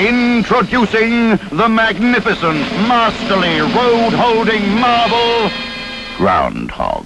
Introducing the magnificent, masterly, road-holding marvel, Groundhog.